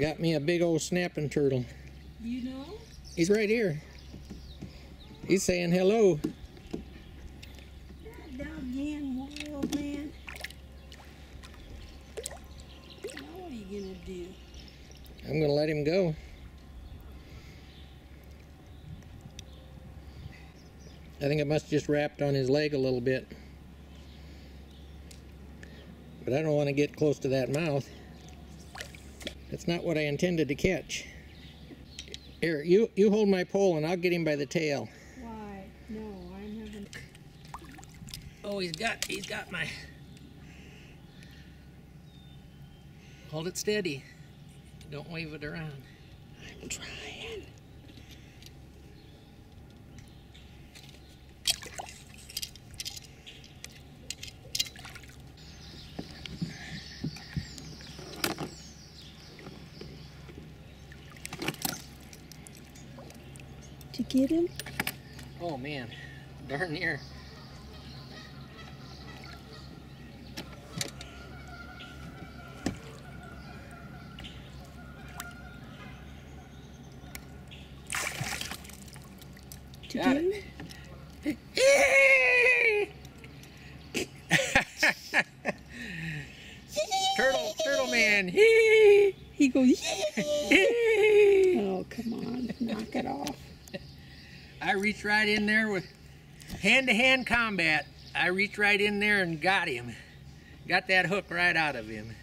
I got me a big old snapping turtle. You know? He's right here. He's saying hello. That doggone wild man. Now what are you gonna do? I'm gonna let him go. I think it must have just wrapped on his leg a little bit. But I don't want to get close to that mouth. That's not what I intended to catch. Here, you, you hold my pole and I'll get him by the tail. Why? No, I'm having. Oh, he's got, he's got my... Hold it steady. Don't wave it around. I'm trying. To get him? Oh man, darn near. Got it. turtle, turtle man. He goes. Oh come on, knock it off. I reached right in there with hand-to-hand combat. I reached right in there and got him. Got that hook right out of him.